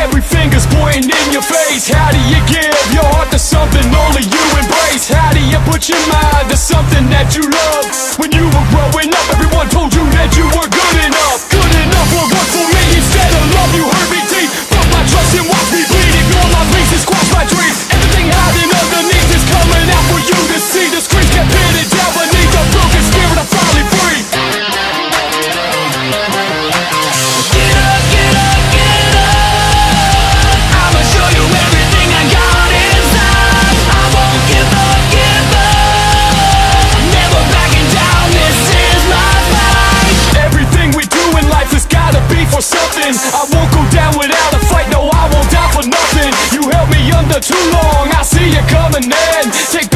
Every finger's pointing in your face How do you give your heart to something only you embrace? How do you put your mind to something that you love? go down without a fight, no I won't die for nothing. You held me under too long, I see you coming in. Take